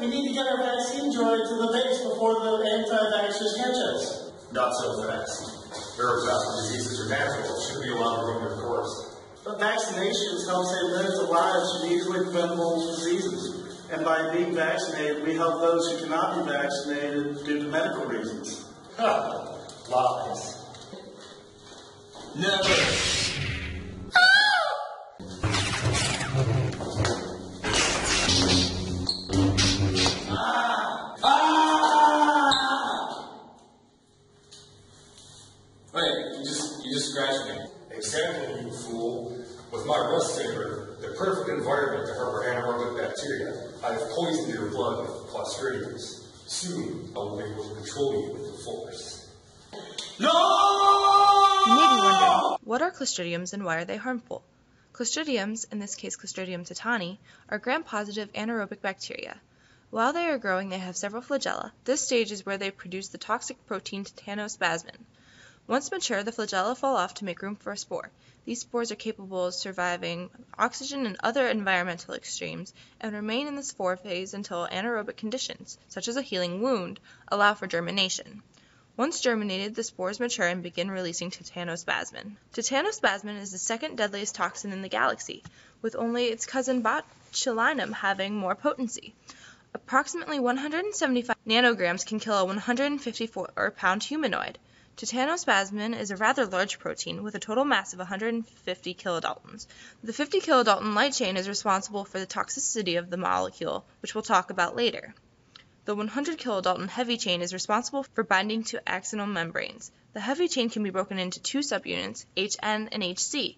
we need to get our vaccine joy to the base before the anti-vaxxers catch us. Not so fast. Neurotoxic diseases are natural. Should be allowed to run their course. But vaccinations help save millions of lives from easily preventable diseases. And by being vaccinated, we help those who cannot be vaccinated due to medical reasons. Ha! Lies. Never. Rust saver, the perfect environment to harbor anaerobic bacteria, I have poisoned your blood with clostridiums. Soon, I will be able to control you with the force. No! You may be wondering, what are Clostridiums and why are they harmful? Clostridiums, in this case Clostridium tetani, are gram-positive anaerobic bacteria. While they are growing, they have several flagella. This stage is where they produce the toxic protein titanospasmin. Once mature, the flagella fall off to make room for a spore. These spores are capable of surviving oxygen and other environmental extremes and remain in the spore phase until anaerobic conditions, such as a healing wound, allow for germination. Once germinated, the spores mature and begin releasing titanospasmin. Titanospasmin is the second deadliest toxin in the galaxy, with only its cousin botulinum having more potency. Approximately 175 nanograms can kill a 154 pound humanoid. Titanospasmin is a rather large protein with a total mass of 150 kilodaltons. The 50 kilodalton light chain is responsible for the toxicity of the molecule, which we'll talk about later. The 100 kilodalton heavy chain is responsible for binding to axonal membranes. The heavy chain can be broken into two subunits, HN and HC.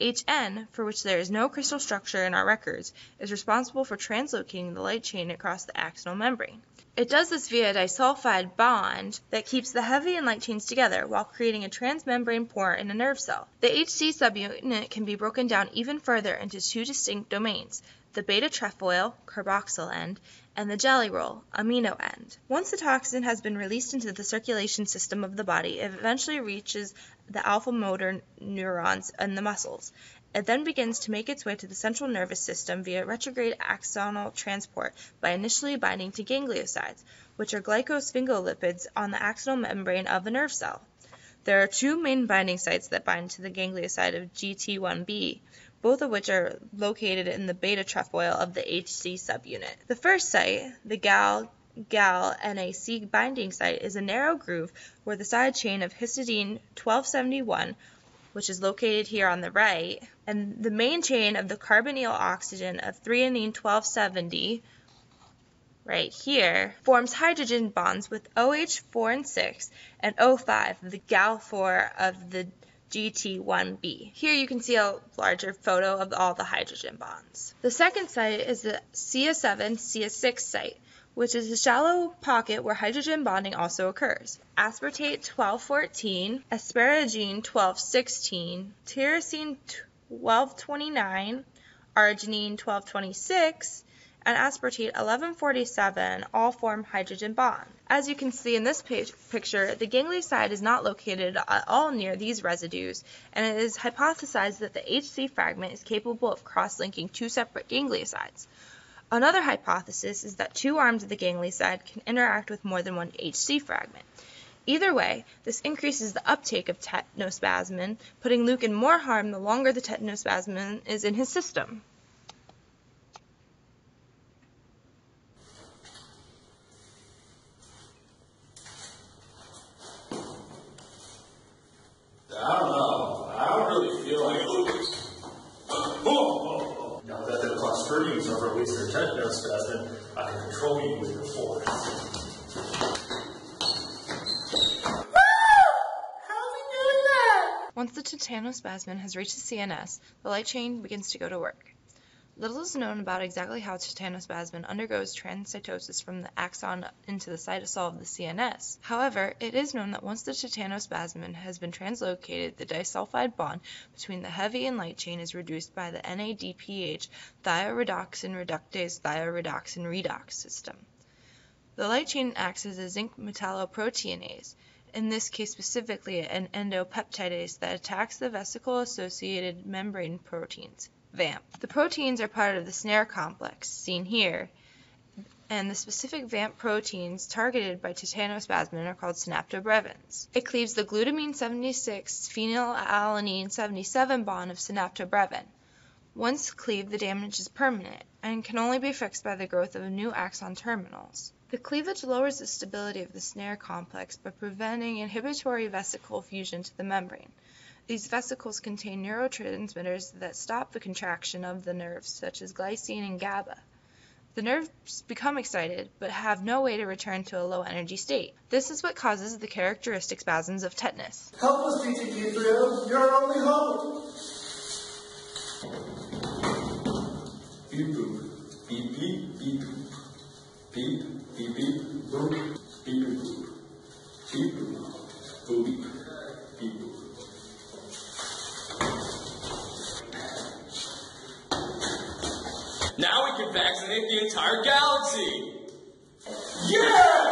HN, for which there is no crystal structure in our records, is responsible for translocating the light chain across the axonal membrane. It does this via a disulfide bond that keeps the heavy and light chains together while creating a transmembrane pore in a nerve cell. The HC subunit can be broken down even further into two distinct domains, the beta trefoil carboxyl end and the jelly roll amino end. Once the toxin has been released into the circulation system of the body, it eventually reaches the alpha motor neurons in the muscles. It then begins to make its way to the central nervous system via retrograde axonal transport by initially binding to gangliosides, which are glycosphingolipids on the axonal membrane of the nerve cell. There are two main binding sites that bind to the ganglioside of GT1B, both of which are located in the beta trefoil of the HC subunit. The first site, the GAL GAL NAC binding site, is a narrow groove where the side chain of histidine 1271 which is located here on the right, and the main chain of the carbonyl oxygen of threonine 1270 right here forms hydrogen bonds with OH 4 and 6 and O5, the GAL4 of the GT1B. Here you can see a larger photo of all the hydrogen bonds. The second site is the CS7 CS6 site, which is a shallow pocket where hydrogen bonding also occurs. Aspartate 1214, asparagine 1216, tyrosine 1229, arginine 1226, and aspartate 1147 all form hydrogen bonds. As you can see in this picture, the ganglioside is not located at all near these residues, and it is hypothesized that the HC fragment is capable of cross-linking two separate gangliosides. Another hypothesis is that two arms of the ganglioside can interact with more than one HC fragment. Either way, this increases the uptake of tetanospasmin, putting Luke in more harm the longer the tetanospasmin is in his system. I don't know. I don't really feel like Oh, Now that the clostridiums have released their tetanospasmin, I control you with the force. Once the tetanospasmin has reached the CNS, the light chain begins to go to work. Little is known about exactly how tetanospasmin undergoes transcytosis from the axon into the cytosol of the CNS. However, it is known that once the tetanospasmin has been translocated, the disulfide bond between the heavy and light chain is reduced by the NADPH thioredoxin reductase thioredoxin redox system. The light chain acts as a zinc metalloproteinase, in this case specifically an endopeptidase that attacks the vesicle-associated membrane proteins. VAMP. The proteins are part of the snare complex, seen here, and the specific VAMP proteins targeted by titanospasmin are called synaptobrevins. It cleaves the glutamine 76 phenylalanine 77 bond of synaptobrevin. Once cleaved, the damage is permanent and can only be fixed by the growth of new axon terminals. The cleavage lowers the stability of the snare complex by preventing inhibitory vesicle fusion to the membrane. These vesicles contain neurotransmitters that stop the contraction of the nerves, such as glycine and GABA. The nerves become excited, but have no way to return to a low energy state. This is what causes the characteristic spasms of tetanus. Help us, DTP3O. You're our only hope. Beep boop. Beep beep beep boop. Beep beep beep boop. Beep boop boop. Beep boop. Boop beep. Beep boop. the entire galaxy. Yeah!